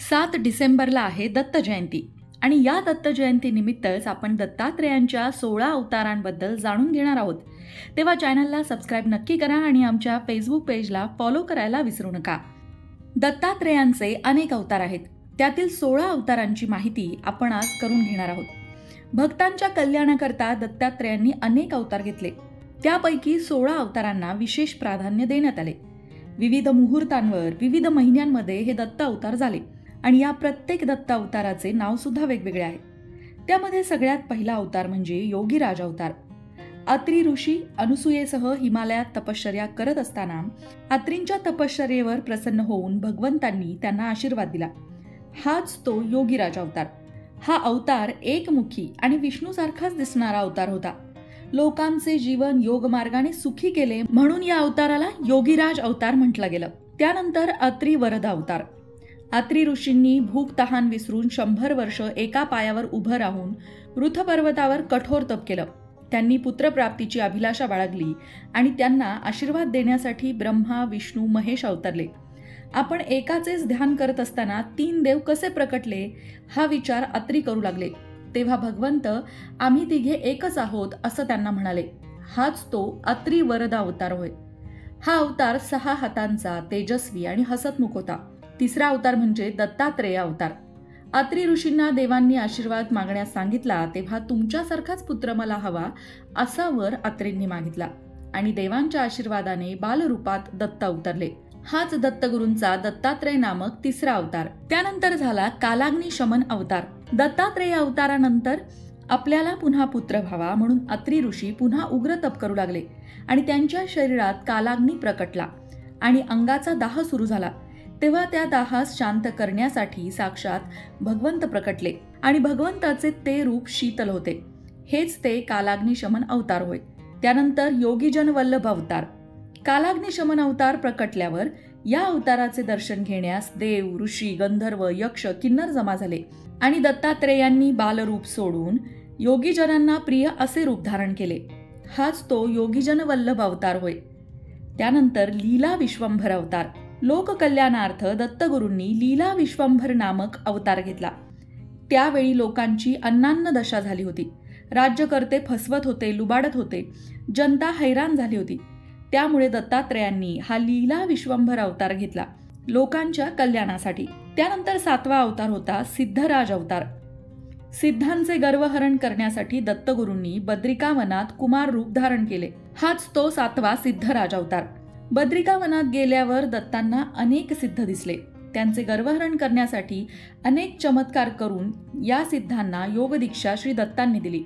सात डिसेंबरला आहे दत्त जयंती आणि या दत्त जयंतीनिमित्तच आपण दत्तात्रेयांच्या सोळा अवतारांबद्दल जाणून घेणार आहोत. तेव्हा चॅनलला सबस्क्राईब नक्की करा आणि आमच्या फेसबुक पेजला फॉलो करायला विसरू नका. दत्तात्रेयांचे अनेक अवतार आहेत. त्यातील सोळा अवतारांची माहिती आपण आज करून घेणार आहोत. भक्तांच्या कल्याणाकरता दत्तात्रेयांनी अनेक अवतार घेतले. त्यापैकी सोळा अवतारांना विशेष प्राधान्य देण्यात आले. विविध मुहूर्तांवर विविध महिन्यांमध्ये हे दत्त अवतार झाले. आणि या प्रत्येक दत्त अवताराचे नावसुद्धा वेगवेगळे आहे त्यामध्ये सगळ्यात पहिला अवतार म्हणजे योगीराज अवतार. अत्री ऋषी अनुसूयेसह हिमालयात तपश्चर्या करत असताना अत्रींच्या तपश्चर्येवर प्रसन्न होऊन भगवंतांनी त्यांना आशीर्वाद दिला. हाच तो योगीराज अवतार. हा अवतार एकमुखी आणि विष्णूसारखाच दिसणारा अवतार होता. लोकांचे जीवन योगमार्गाने सुखी केले म्हणून या अवताराला योगीराज अवतार म्हटलं गेलं. त्यानंतर अत्री वरद अवतार. अत्री ऋषींनी भूक तहान विसरून शंभर वर्ष एका पायावर उभं राहून ऋथ पर्वतावर कठोर तप केलं. त्यांनी पुत्रप्राप्तीची अभिलाषा बाळगली आणि त्यांना आशीर्वाद देण्यासाठी ब्रह्मा विष्णू महेश अवतरले. आपण एकाचेच ध्यान करत असताना तीन देव कसे प्रकटले हा विचार अत्री करू लागले. तेव्हा भगवंत आम्ही तिघे एकच आहोत असं त्यांना म्हणाले. हाच तो अत्री वरदा अवतार होय. हा अवतार सहा हातांचा तेजस्वी आणि हसतमुख होता. तिसरा अवतार म्हणजे दत्तात्रेय अवतार. अत्री ऋषींना देवांनी आशीर्वाद मागण्यास सांगितला तेव्हा तुमच्यासारखाच पुत्र मला हवा असा वर अत्रींनी मागितला. आणि देवांच्या आशीर्वादाने बालरूपात दत्त अवतरले. हाच दत्तगुरूंचा दत्तात्रेय नामक तिसरा अवतार. त्यानंतर झाला कालाग्नी शमन अवतार. दत्तात्रेय अवतारानंतर आपल्याला पुन्हा पुत्र व्हावा म्हणून अत्री ऋषी पुन्हा उग्र तप करू लागले आणि त्यांच्या शरीरात कालाग्नी प्रकटला आणि अंगाचा दाह सुरू झाला. तेव्हा त्या दाहास शांत करण्यासाठी साक्षात भगवंत प्रकटले आणि भगवंताचे ते रूप शीतल होते. हेच ते कालाग्निशमन अवतार होय. त्यानंतर योगीजन वल्लभ अवतार. कालाग्निशमन अवतार प्रकटल्यावर या अवताराचे दर्शन घेण्यास देव ऋषी गंधर्व यक्ष किन्नर जमा झाले आणि दत्तात्रेयांनी बालरूप सोडून योगीजनांना प्रिय असे रूप धारण केले. हाच तो योगीजन वल्लभ अवतार होय. त्यानंतर लीला विश्वंभर अवतार. लोककल्याणार्थ दत्तगुरूंनी लीला विश्वंभर नामक अवतार घेतला. त्यावेळी लोकांची अन्नान्न दशा झाली होती. राज्यकर्ते फसवत होते लुबाडत होते. जनता हैराण झाली होती. त्यामुळे दत्तात्रेयांनी हा लीला विश्वंभर अवतार घेतला. लोकांच्या कल्याणासाठी. त्यानंतर सातवा अवतार होता सिद्धराज अवतार. सिद्धांचे गर्वहरण करण्यासाठी दत्तगुरूंनी बद्रिका वनात कुमार रूप धारण केले. हाच तो सातवा सिद्धराज अवतार. बद्रिका वनात गेल्यावर दत्तांना अनेक सिद्ध दिसले. त्यांचे गर्वहरण करण्यासाठी अनेक चमत्कार करून या सिद्धांना योग दीक्षा श्री दत्तांनी दिली.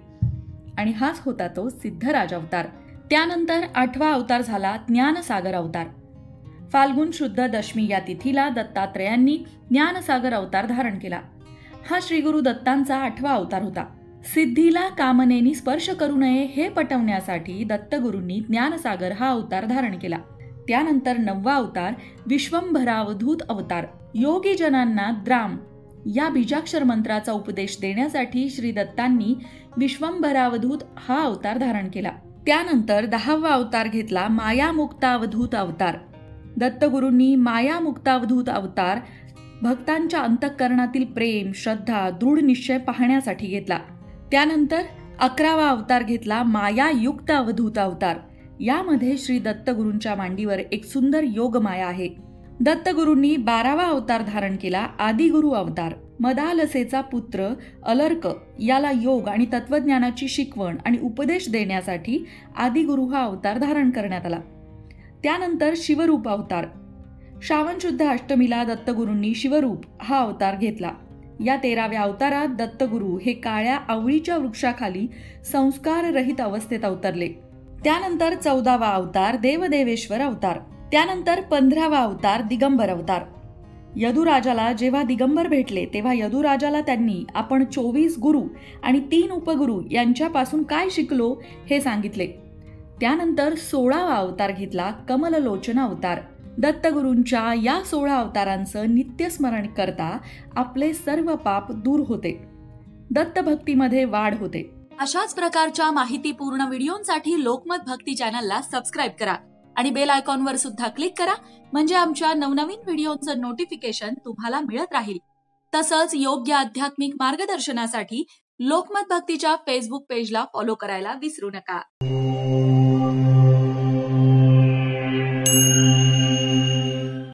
आणि हाच होता तो सिद्धराज अवतार. त्यानंतर आठवा अवतार झाला ज्ञानसागर अवतार. फाल्गुन शुद्ध दशमी या तिथीला दत्तात्रेयांनी ज्ञानसागर अवतार धारण केला. हा श्रीगुरु दत्तांचा आठवा अवतार होता. सिद्धीला कामनेनी स्पर्श करू नये हे पटवण्यासाठी दत्तगुरूंनी ज्ञानसागर हा अवतार धारण केला. त्यानंतर नववा अवतार विश्वंभरावधूत अवतार. योगीजनांना द्राम. या बीजाक्षर मंत्राचा उपदेश देण्यासाठी श्री दत्तांनी विश्वंभरावधूत हा अवतार धारण केला. त्यानंतर दहावा अवतार घेतला मायामुक्तावधूत अवतार. दत्तगुरूंनी मायामुक्तावधूत अवतार भक्तांच्या अंतःकरणातील प्रेम श्रद्धा दृढ निश्चय पाहण्यासाठी घेतला. त्यानंतर अकरावा अवतार घेतला मायायुक्त अवधूत अवतार. यामध्ये श्री दत्तगुरूंच्या मांडीवर एक सुंदर योग माया आहे. दत्तगुरूंनी बारावा अवतार धारण केला आदिगुरु अवतार. मदालसेचा पुत्र अलर्क याला योग आणि तत्वज्ञानाची शिकवण आणि उपदेश देण्यासाठी आदिगुरु हा अवतार धारण करण्यात आला. त्यानंतर शिवरूप अवतार. श्रावण शुद्ध अष्टमीला दत्तगुरूंनी शिवरूप हा अवतार घेतला. या तेराव्या अवतारात दत्तगुरू हे काळ्या आवळीच्या वृक्षाखाली संस्काररहित अवस्थेत अवतरले. त्यानंतर चौदावा अवतार देवदेवेश्वर अवतार. त्यानंतर पंधरावा अवतार दिगंबर अवतार. यदुराजाला जेव्हा दिगंबर भेटले तेव्हा यदुराजाला त्यांनी आपण चोवीस गुरु आणि तीन उपगुरु यांच्यापासून काय शिकलो हे सांगितले. त्यानंतर सोळावा अवतार घेतला कमललोचन अवतार. दत्तगुरूंच्या या सोळा अवतारांचं नित्यस्मरण करता आपले सर्व पाप दूर होते. दत्तभक्तीमध्ये वाढ होते. अशाच प्रकारच्या माहितीपूर्ण व्हिडिओंसाठी लोकमत भक्ती चॅनलला सबस्क्राईब करा आणि बेल आयकॉनवर सुद्धा क्लिक करा म्हणजे आमच्या नवनवीन व्हिडिओचं नोटिफिकेशन तुम्हाला मिळत राहील. तसंच योग्य आध्यात्मिक मार्गदर्शनासाठी लोकमत भक्तीच्या फेसबुक पेजला फॉलो करायला विसरू नका.